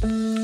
Bye.